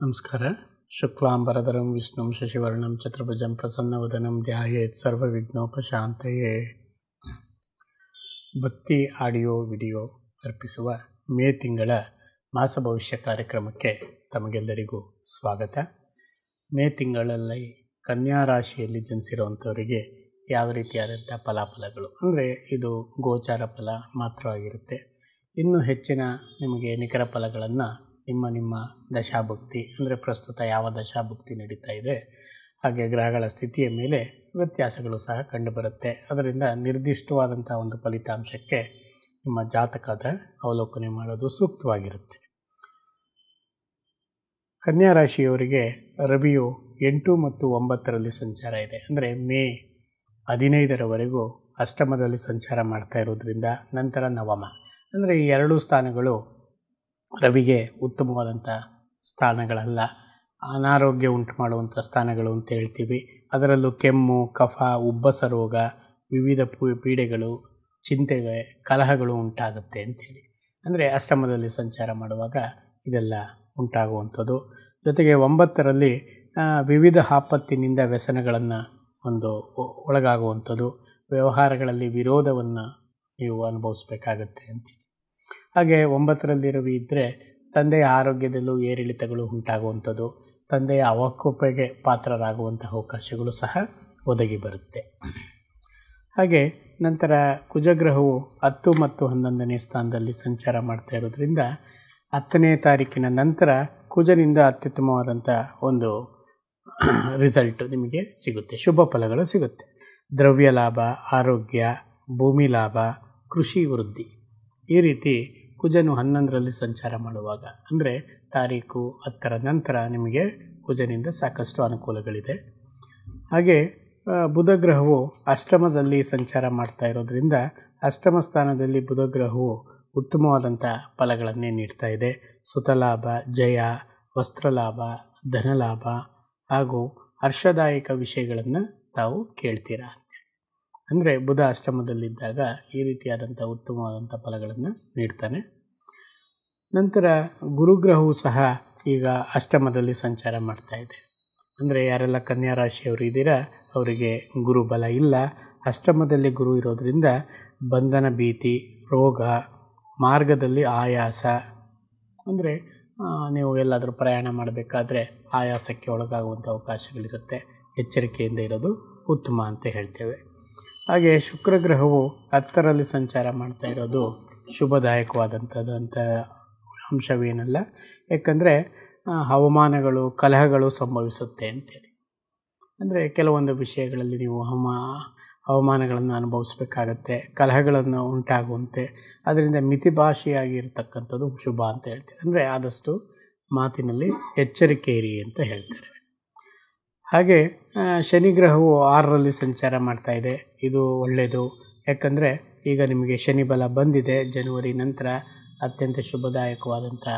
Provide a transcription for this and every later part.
ನಮಸ್ಕಾರ. ಶುಕ್ಲಾಂಬರಧರಂ ವಿಷ್ಣುಂ ಶಶಿವರ್ಣಂ ಚತುರ್ಭುಜಂ ಪ್ರಸನ್ನವದನಂ ಧ್ಯಾಯೇತ್ ಸರ್ವವಿಘ್ನೋಪಶಾಂತಯೇ ಭಕ್ತಿ audio video ಅರ್ಪಿಸುವ ಮೇ ತಿಂಗಳ ಮಾಸ ಭವಿಷ್ಯ ಕಾರ್ಯಕ್ರಮಕ್ಕೆ ತಮಗೆಲ್ಲರಿಗೂ ಸ್ವಾಗತ. ಮೇ ತಿಂಗಳಲ್ಲಿ ಕನ್ಯಾ ರಾಶಿಯಲ್ಲಿ ಜನಿಸಿರುವಂಥವರಿಗೆ ಯಾವ ರೀತಿಯಾದಂಥ ಫಲಾಫಲಗಳು? ಅಂದರೆ ಇದು ಗೋಚಾರ ಫಲ ಮಾತ್ರವಾಗಿರುತ್ತೆ. ಇನ್ನೂ ಹೆಚ್ಚಿನ ನಿಮಗೆ ನಿಖರ ಫಲಗಳನ್ನು ನಿಮ್ಮ ನಿಮ್ಮ ದಶಾಭಕ್ತಿ, ಅಂದರೆ ಪ್ರಸ್ತುತ ಯಾವ ದಶಾಭಕ್ತಿ ನಡೀತಾ ಇದೆ, ಹಾಗೆ ಗ್ರಹಗಳ ಸ್ಥಿತಿಯ ಮೇಲೆ ವ್ಯತ್ಯಾಸಗಳು ಸಹ ಕಂಡುಬರುತ್ತೆ. ಅದರಿಂದ ನಿರ್ದಿಷ್ಟವಾದಂಥ ಒಂದು ಫಲಿತಾಂಶಕ್ಕೆ ನಿಮ್ಮ ಜಾತಕದ ಅವಲೋಕನೆ ಮಾಡೋದು ಸೂಕ್ತವಾಗಿರುತ್ತೆ. ಕನ್ಯಾ ರಾಶಿಯವರಿಗೆ ರವಿಯು ಎಂಟು ಮತ್ತು ಒಂಬತ್ತರಲ್ಲಿ ಸಂಚಾರ ಇದೆ. ಅಂದರೆ ಮೇ ಹದಿನೈದರವರೆಗೂ ಅಷ್ಟಮದಲ್ಲಿ ಸಂಚಾರ ಮಾಡ್ತಾ ಇರೋದ್ರಿಂದ ನಂತರ ನವಮ. ಅಂದರೆ ಈ ಎರಡೂ ಸ್ಥಾನಗಳು ರವಿಗೆ ಉತ್ತಮವಾದಂಥ ಸ್ಥಾನಗಳಲ್ಲ. ಅನಾರೋಗ್ಯ ಉಂಟು ಮಾಡುವಂಥ ಸ್ಥಾನಗಳು ಅಂತ ಹೇಳ್ತೀವಿ. ಅದರಲ್ಲೂ ಕೆಮ್ಮು, ಕಫ, ಉಬ್ಬಸ ರೋಗ, ವಿವಿಧ ಪೀಡೆಗಳು, ಚಿಂತೆಗೆ ಕಲಹಗಳು ಉಂಟಾಗುತ್ತೆ ಅಂಥೇಳಿ. ಅಂದರೆ ಅಷ್ಟಮದಲ್ಲಿ ಸಂಚಾರ ಮಾಡುವಾಗ ಇದೆಲ್ಲ ಉಂಟಾಗುವಂಥದ್ದು. ಜೊತೆಗೆ ಒಂಬತ್ತರಲ್ಲಿ ವಿವಿಧ ಆಪತ್ತಿನಿಂದ ವ್ಯಸನಗಳನ್ನು ಒಂದು ಒಳಗಾಗುವಂಥದ್ದು. ವ್ಯವಹಾರಗಳಲ್ಲಿ ವಿರೋಧವನ್ನು ನೀವು ಅನುಭವಿಸ್ಬೇಕಾಗತ್ತೆ ಅಂತ ಹಾಗೆ ಒಂಬತ್ತರಲ್ಲಿ ರವಿ ಇದ್ದರೆ ತಂದೆಯ ಆರೋಗ್ಯದಲ್ಲೂ ಏರಿಳಿತಗಳು ಉಂಟಾಗುವಂಥದ್ದು. ತಂದೆಯ ಅವಕೋಪೆಗೆ ಪಾತ್ರರಾಗುವಂತಹ ಅವಕಾಶಗಳು ಸಹ ಒದಗಿ ಬರುತ್ತೆ. ಹಾಗೆ ನಂತರ ಕುಜಗ್ರಹವು ಹತ್ತು ಮತ್ತು ಹನ್ನೊಂದನೇ ಸ್ಥಾನದಲ್ಲಿ ಸಂಚಾರ ಮಾಡ್ತಾ ಇರೋದ್ರಿಂದ ಹತ್ತನೇ ತಾರೀಕಿನ ನಂತರ ಕುಜನಿಂದ ಅತ್ಯುತ್ತಮವಾದಂಥ ಒಂದು ರಿಸಲ್ಟ್ ನಿಮಗೆ ಸಿಗುತ್ತೆ. ಶುಭ ಫಲಗಳು ಸಿಗುತ್ತೆ. ದ್ರವ್ಯ ಲಾಭ ಆರೋಗ್ಯ, ಭೂಮಿ ಲಾಭ, ಕೃಷಿ ವೃದ್ಧಿ. ಈ ರೀತಿ ಕುಜನು ಹನ್ನೊಂದರಲ್ಲಿ ಸಂಚಾರ ಮಾಡುವಾಗ, ಅಂದರೆ ತಾರೀಕು ಹತ್ತರ ನಂತರ ನಿಮಗೆ ಕುಜನಿಂದ ಸಾಕಷ್ಟು ಅನುಕೂಲಗಳಿದೆ. ಹಾಗೆ ಬುಧ ಗ್ರಹವು ಅಷ್ಟಮದಲ್ಲಿ ಸಂಚಾರ ಮಾಡ್ತಾ ಇರೋದ್ರಿಂದ ಅಷ್ಟಮ ಸ್ಥಾನದಲ್ಲಿ ಬುಧ ಗ್ರಹವು ಉತ್ತಮವಾದಂಥ ಫಲಗಳನ್ನೇ ನೀಡ್ತಾ ಇದೆ. ಸುತಲಾಭ, ಜಯ, ವಸ್ತ್ರಲಾಭ, ಧನಲಾಭ ಹಾಗೂ ಹರ್ಷದಾಯಕ ವಿಷಯಗಳನ್ನು ತಾವು ಕೇಳ್ತೀರಾ? ಅಂದರೆ ಬುಧ ಅಷ್ಟಮದಲ್ಲಿದ್ದಾಗ ಈ ರೀತಿಯಾದಂಥ ಉತ್ತಮವಾದಂಥ ಫಲಗಳನ್ನು ನೀಡ್ತಾನೆ. ನಂತರ ಗುರುಗ್ರಹವು ಸಹ ಈಗ ಅಷ್ಟಮದಲ್ಲಿ ಸಂಚಾರ ಮಾಡ್ತಾ ಇದೆ. ಅಂದರೆ ಯಾರೆಲ್ಲ ಕನ್ಯಾ ರಾಶಿಯವರು ಇದ್ದೀರಾ, ಅವರಿಗೆ ಗುರು ಬಲ ಇಲ್ಲ. ಅಷ್ಟಮದಲ್ಲಿ ಗುರು ಇರೋದರಿಂದ ಬಂಧನ ಭೀತಿ, ರೋಗ, ಮಾರ್ಗದಲ್ಲಿ ಆಯಾಸ. ಅಂದರೆ ನೀವು ಎಲ್ಲಾದರೂ ಪ್ರಯಾಣ ಮಾಡಬೇಕಾದ್ರೆ ಆಯಾಸಕ್ಕೆ ಒಳಗಾಗುವಂಥ ಅವಕಾಶಗಳಿರುತ್ತೆ. ಎಚ್ಚರಿಕೆಯಿಂದ ಇರೋದು ಉತ್ತಮ ಅಂತ ಹೇಳ್ತೇವೆ. ಹಾಗೆ ಶುಕ್ರ ಗ್ರಹವು ಹತ್ತರಲ್ಲಿ ಸಂಚಾರ ಮಾಡ್ತಾ ಇರೋದು ಶುಭದಾಯಕವಾದಂಥದ್ದು ಅಂತ ಅಂಶವೇನಲ್ಲ. ಯಾಕಂದರೆ ಹವಾಮಾನಗಳು, ಕಲಹಗಳು ಸಂಭವಿಸುತ್ತೆ ಅಂತೇಳಿ. ಅಂದರೆ ಕೆಲವೊಂದು ವಿಷಯಗಳಲ್ಲಿ ನೀವು ಹವಮಾ ಹವಾಮಾನಗಳನ್ನು ಅನುಭವಿಸ್ಬೇಕಾಗತ್ತೆ, ಕಲಹಗಳನ್ನು ಉಂಟಾಗುವಂತೆ. ಅದರಿಂದ ಮಿತಿಭಾಷೆಯಾಗಿರ್ತಕ್ಕಂಥದ್ದು ಶುಭ ಅಂತ ಹೇಳ್ತಾರೆ. ಅಂದರೆ ಆದಷ್ಟು ಮಾತಿನಲ್ಲಿ ಎಚ್ಚರಿಕೆ ಇರಿ ಅಂತ ಹೇಳ್ತಾರೆ. ಹಾಗೆ ಶನಿ ಗ್ರಹವು ಆರರಲ್ಲಿ ಸಂಚಾರ ಮಾಡ್ತಾ ಇದೆ. ಇದು ಒಳ್ಳೆಯದು ಯಾಕಂದರೆ, ಈಗ ನಿಮಗೆ ಶನಿ ಬಲ ಬಂದಿದೆ, ಜನವರಿ ನಂತರ ಅತ್ಯಂತ ಶುಭದಾಯಕವಾದಂಥ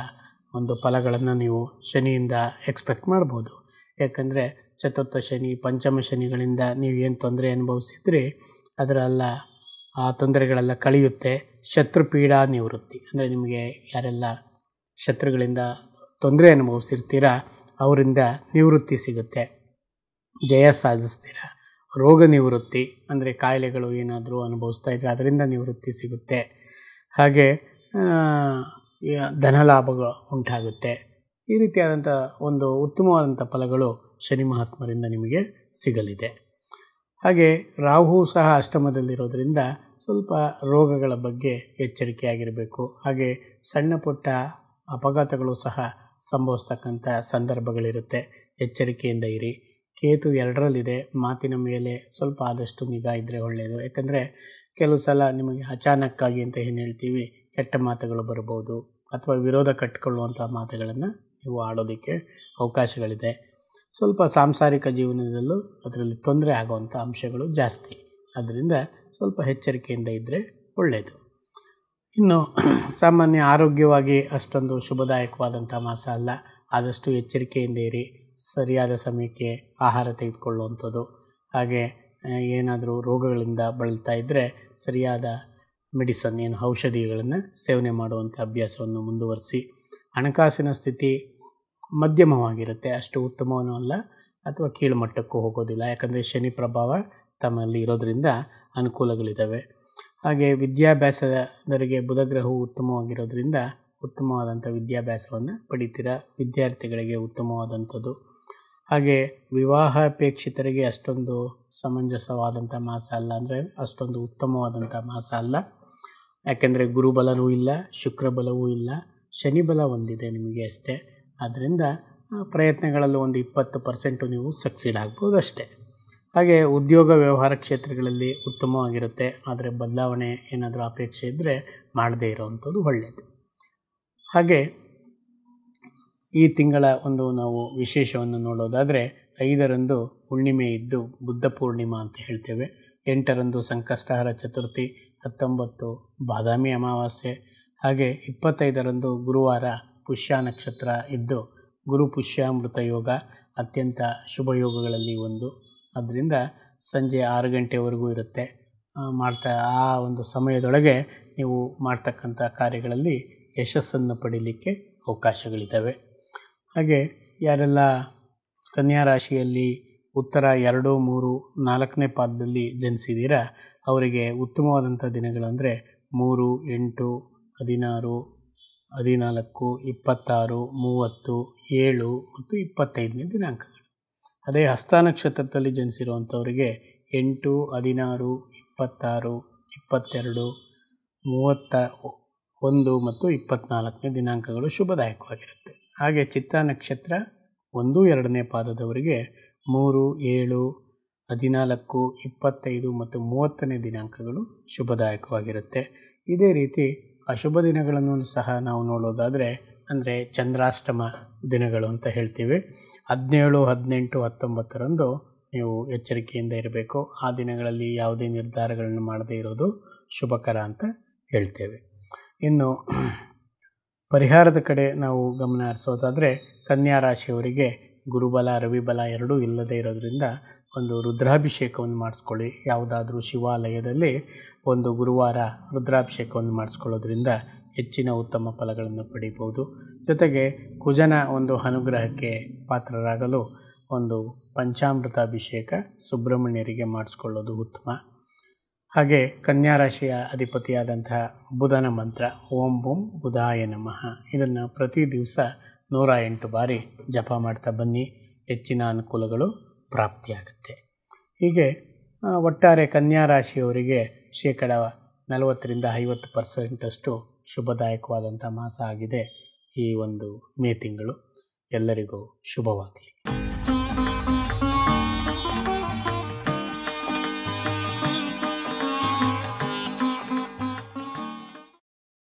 ಒಂದು ಫಲಗಳನ್ನು ನೀವು ಶನಿಯಿಂದ ಎಕ್ಸ್ಪೆಕ್ಟ್ ಮಾಡ್ಬೋದು. ಯಾಕಂದರೆ, ಚತುರ್ಥ ಶನಿ, ಪಂಚಮ ಶನಿಗಳಿಂದ ನೀವು ಏನು ತೊಂದರೆ ಅನುಭವಿಸಿದ್ರಿ, ಅದರೆಲ್ಲ ಆ ತೊಂದರೆಗಳೆಲ್ಲ ಕಳೆಯುತ್ತೆ. ಶತ್ರು ಪೀಡಾ ನಿವೃತ್ತಿ. ಅಂದರೆ ನಿಮಗೆ ಯಾರೆಲ್ಲ ಶತ್ರುಗಳಿಂದ ತೊಂದರೆ ಅನುಭವಿಸಿರ್ತೀರಾ, ಅವರಿಂದ ನಿವೃತ್ತಿ ಸಿಗುತ್ತೆ. ಜಯ ಸಾಧಿಸ್ತೀರ? ರೋಗ ನಿವೃತ್ತಿ ಅಂದರೆ ಕಾಯಿಲೆಗಳು ಏನಾದರೂ ಅನುಭವಿಸ್ತಾ ಇದ್ದರೆ ಅದರಿಂದ ನಿವೃತ್ತಿ ಸಿಗುತ್ತೆ. ಹಾಗೆ ಧನಲಾಭಗಳು ಉಂಟಾಗುತ್ತೆ. ಈ ರೀತಿಯಾದಂಥ ಒಂದು ಉತ್ತಮವಾದಂಥ ಫಲಗಳು ಶನಿ ಮಹಾತ್ಮರಿಂದ ನಿಮಗೆ ಸಿಗಲಿದೆ. ಹಾಗೆ, ರಾಹು ಸಹ ಅಷ್ಟಮದಲ್ಲಿರೋದರಿಂದ ಸ್ವಲ್ಪ ರೋಗಗಳ ಬಗ್ಗೆ ಎಚ್ಚರಿಕೆಯಾಗಿರಬೇಕು. ಹಾಗೆ, ಸಣ್ಣ ಪುಟ್ಟ ಅಪಘಾತಗಳು ಸಹ ಸಂಭವಿಸ್ತಕ್ಕಂಥ ಸಂದರ್ಭಗಳಿರುತ್ತೆ. ಎಚ್ಚರಿಕೆಯಿಂದ ಇರಿ. ಕೇತು ಎರಡರಲ್ಲಿದೆ, ಮಾತಿನ ಮೇಲೆ ಸ್ವಲ್ಪ ಆದಷ್ಟು ನಿಗಾ ಇದ್ದರೆ ಒಳ್ಳೆಯದು ಯಾಕಂದರೆ ಕೆಲವು ಸಲ ನಿಮಗೆ ಅಚಾನಕ್ಕಾಗಿ ಅಂತ ಏನು ಹೇಳ್ತೀವಿ, ಕೆಟ್ಟ ಮಾತುಗಳು ಬರ್ಬೋದು ಅಥವಾ ವಿರೋಧ ಕಟ್ಟಿಕೊಳ್ಳುವಂಥ ಮಾತುಗಳನ್ನು ನೀವು ಆಡೋದಕ್ಕೆ ಅವಕಾಶಗಳಿದೆ. ಸ್ವಲ್ಪ ಸಾಂಸಾರಿಕ ಜೀವನದಲ್ಲೂ ಅದರಲ್ಲಿ ತೊಂದರೆ ಆಗುವಂಥ ಅಂಶಗಳು ಜಾಸ್ತಿ. ಅದರಿಂದ ಸ್ವಲ್ಪ ಎಚ್ಚರಿಕೆಯಿಂದ ಇದ್ದರೆ ಒಳ್ಳೆಯದು ಇನ್ನು ಸಾಮಾನ್ಯ ಆರೋಗ್ಯವಾಗಿ ಅಷ್ಟೊಂದು ಶುಭದಾಯಕವಾದಂಥ ಮಾಸ ಅಲ್ಲ. ಆದಷ್ಟು ಎಚ್ಚರಿಕೆಯಿಂದ ಇರಿ. ಸರಿಯಾದ ಸಮಯಕ್ಕೆ ಆಹಾರ ತೆಗೆದುಕೊಳ್ಳುವಂಥದ್ದು. ಹಾಗೆ ಏನಾದರೂ ರೋಗಗಳಿಂದ ಬಳಲ್ತಾ ಇದ್ದರೆ ಸರಿಯಾದ ಮೆಡಿಸನ್, ಏನು ಔಷಧಿಗಳನ್ನು ಸೇವನೆ ಮಾಡುವಂಥ ಅಭ್ಯಾಸವನ್ನು ಮುಂದುವರಿಸಿ, ಹಣಕಾಸಿನ ಸ್ಥಿತಿ ಮಧ್ಯಮವಾಗಿರುತ್ತೆ. ಅಷ್ಟು ಉತ್ತಮವೂ ಅಲ್ಲ, ಅಥವಾ ಕೀಳುಮಟ್ಟಕ್ಕೂ ಹೋಗೋದಿಲ್ಲ. ಯಾಕಂದರೆ ಶನಿ ಪ್ರಭಾವ ತಮ್ಮಲ್ಲಿ ಇರೋದರಿಂದ ಅನುಕೂಲಗಳಿದ್ದಾವೆ ಹಾಗೆ ವಿದ್ಯಾಭ್ಯಾಸದವರಿಗೆ ಬುಧಗ್ರಹವು ಉತ್ತಮವಾಗಿರೋದ್ರಿಂದ ಉತ್ತಮವಾದಂಥ ವಿದ್ಯಾಭ್ಯಾಸವನ್ನು ಪಡಿತೀರ? ವಿದ್ಯಾರ್ಥಿಗಳಿಗೆ ಉತ್ತಮವಾದಂಥದ್ದು. ಹಾಗೆ ವಿವಾಹ ಅಪೇಕ್ಷಿತರಿಗೆ ಅಷ್ಟೊಂದು ಸಮಂಜಸವಾದಂಥ ಮಾಸ ಅಲ್ಲ ಅಂದರೆ ಅಷ್ಟೊಂದು ಉತ್ತಮವಾದಂಥ ಮಾಸ ಅಲ್ಲ. ಯಾಕೆಂದರೆ ಗುರುಬಲವೂ ಇಲ್ಲ, ಶುಕ್ರಬಲವೂ ಇಲ್ಲ, ಶನಿಬಲ ಒಂದಿದೆ ನಿಮಗೆ ಅಷ್ಟೇ. ಆದ್ದರಿಂದ ಪ್ರಯತ್ನಗಳಲ್ಲಿ ಒಂದು ಇಪ್ಪತ್ತು ಪರ್ಸೆಂಟು ನೀವು ಸಕ್ಸೀಡ್ ಆಗ್ಬೋದು ಅಷ್ಟೇ. ಹಾಗೆ ಉದ್ಯೋಗ ವ್ಯವಹಾರ ಕ್ಷೇತ್ರಗಳಲ್ಲಿ ಉತ್ತಮವಾಗಿರುತ್ತೆ, ಆದರೆ ಬದಲಾವಣೆ ಏನಾದರೂ ಅಪೇಕ್ಷೆ ಇದ್ದರೆ ಮಾಡದೇ ಇರೋವಂಥದ್ದು ಒಳ್ಳೆಯದು ಹಾಗೆ ಈ ತಿಂಗಳ ಒಂದು ನಾವು ವಿಶೇಷವನ್ನು ನೋಡೋದಾದರೆ ಐದರಂದು ಹುಣ್ಣಿಮೆ ಇದ್ದು ಬುದ್ಧ ಪೂರ್ಣಿಮಾ ಅಂತ ಹೇಳ್ತೇವೆ. ಎಂಟರಂದು ಸಂಕಷ್ಟಹರ ಚತುರ್ಥಿ, ಹತ್ತೊಂಬತ್ತು ಬಾದಾಮಿ ಅಮಾವಾಸ್ಯೆ, ಹಾಗೆ ಇಪ್ಪತ್ತೈದರಂದು ಗುರುವಾರ ಪುಷ್ಯ ನಕ್ಷತ್ರ ಇದ್ದು ಗುರು ಪುಷ್ಯಾಮೃತ ಯೋಗ ಅತ್ಯಂತ ಶುಭ ಯೋಗಗಳಲ್ಲಿ ಒಂದು. ಅದರಿಂದ ಸಂಜೆ ಆರು ಗಂಟೆವರೆಗೂ ಇರುತ್ತೆ. ಮಾಡ್ತಾ, ಆ ಒಂದು ಸಮಯದೊಳಗೆ ನೀವು ಮಾಡ್ತಕ್ಕಂಥ ಕಾರ್ಯಗಳಲ್ಲಿ ಯಶಸ್ಸನ್ನು ಪಡೀಲಿಕ್ಕೆ ಅವಕಾಶಗಳಿದ್ದಾವೆ. ಹಾಗೆ ಯಾರೆಲ್ಲ ಕನ್ಯಾ ರಾಶಿಯಲ್ಲಿ ಉತ್ತರ ಎರಡು, ಮೂರು, ನಾಲ್ಕನೇ ಪಾದದಲ್ಲಿ ಜನಿಸಿದ್ದೀರಾ ಅವರಿಗೆ ಉತ್ತಮವಾದಂಥ ದಿನಗಳಂದರೆ ಮೂರು, ಎಂಟು, ಹದಿನಾರು, ಹದಿನಾಲ್ಕು, ಇಪ್ಪತ್ತಾರು, ಮೂವತ್ತು, ಏಳು ಮತ್ತು ಇಪ್ಪತ್ತೈದನೇ ದಿನಾಂಕಗಳು. ಅದೇ ಹಸ್ತ ನಕ್ಷತ್ರದಲ್ಲಿ ಜನಿಸಿರುವಂಥವರಿಗೆ ಎಂಟು, ಹದಿನಾರು, ಇಪ್ಪತ್ತಾರು, ಇಪ್ಪತ್ತೆರಡು, ಮೂವತ್ತ ಒಂದು ಮತ್ತು ಇಪ್ಪತ್ತ್ನಾಲ್ಕನೇ ದಿನಾಂಕಗಳು ಶುಭದಾಯಕವಾಗಿರುತ್ತೆ. ಹಾಗೆ ಚಿತ್ರ ನಕ್ಷತ್ರ ಒಂದು, ಎರಡನೇ ಪಾದದವರಿಗೆ ಮೂರು, ಏಳು, ಹದಿನಾಲ್ಕು, ಇಪ್ಪತ್ತೈದು ಮತ್ತು ಮೂವತ್ತನೇ ದಿನಾಂಕಗಳು ಶುಭದಾಯಕವಾಗಿರುತ್ತೆ. ಇದೇ ರೀತಿ ಅಶುಭ ದಿನಗಳನ್ನು ಸಹ ನಾವು ನೋಡೋದಾದರೆ, ಅಂದರೆ ಚಂದ್ರಾಷ್ಟಮ ದಿನಗಳು ಅಂತ ಹೇಳ್ತೀವಿ. ಹದಿನೇಳು, ಹದಿನೆಂಟು, ಹತ್ತೊಂಬತ್ತರಂದು ನೀವು ಎಚ್ಚರಿಕೆಯಿಂದ ಇರಬೇಕು. ಆ ದಿನಗಳಲ್ಲಿ ಯಾವುದೇ ನಿರ್ಧಾರಗಳನ್ನು ಮಾಡದೇ ಇರೋದು ಶುಭಕರ ಅಂತ ಹೇಳ್ತೇವೆ. ಇನ್ನು ಪರಿಹಾರದ ಕಡೆ ನಾವು ಗಮನ ಹರಿಸೋದಾದರೆ ಕನ್ಯಾ ರಾಶಿಯವರಿಗೆ ಗುರುಬಲ, ರವಿಬಲ ಎರಡೂ ಇಲ್ಲದೇ ಇರೋದರಿಂದ ಒಂದು ರುದ್ರಾಭಿಷೇಕವನ್ನು ಮಾಡಿಸ್ಕೊಳ್ಳಿ. ಯಾವುದಾದ್ರೂ ಶಿವಾಲಯದಲ್ಲಿ ಒಂದು ಗುರುವಾರ ರುದ್ರಾಭಿಷೇಕವನ್ನು ಮಾಡಿಸ್ಕೊಳ್ಳೋದ್ರಿಂದ ಹೆಚ್ಚಿನ ಉತ್ತಮ ಫಲಗಳನ್ನು ಪಡೀಬೋದು. ಜೊತೆಗೆ ಕುಜನ ಒಂದು ಅನುಗ್ರಹಕ್ಕೆ ಪಾತ್ರರಾಗಲು ಒಂದು ಪಂಚಾಮೃತ ಅಭಿಷೇಕ ಸುಬ್ರಹ್ಮಣ್ಯರಿಗೆ ಮಾಡಿಸ್ಕೊಳ್ಳೋದು ಉತ್ತಮ. ಹಾಗೆ ಕನ್ಯಾ ರಾಶಿಯ ಅಧಿಪತಿಯಾದಂತಹ ಬುಧನ ಮಂತ್ರ, ಓಂ ಬುಂ ಬುಧಾಯ ನಮಃ. ಇದನ್ನು ಪ್ರತಿ ದಿವಸ ನೂರ ಎಂಟು ಬಾರಿ ಜಪ ಮಾಡ್ತಾ ಬನ್ನಿ. ಹೆಚ್ಚಿನ ಅನುಕೂಲಗಳು ಪ್ರಾಪ್ತಿಯಾಗುತ್ತೆ. ಹೀಗೆ ಒಟ್ಟಾರೆ ಕನ್ಯಾ ರಾಶಿಯವರಿಗೆ ಶೇಕಡ ನಲವತ್ತರಿಂದ ಐವತ್ತು ಪರ್ಸೆಂಟಷ್ಟು ಶುಭದಾಯಕವಾದಂಥ ಮಾಸ ಆಗಿದೆ ಈ ಒಂದು ಮೇ ತಿಂಗಳು. ಎಲ್ಲರಿಗೂ ಶುಭವಾಗಲಿ.